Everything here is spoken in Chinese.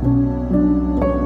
Música